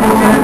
Oh,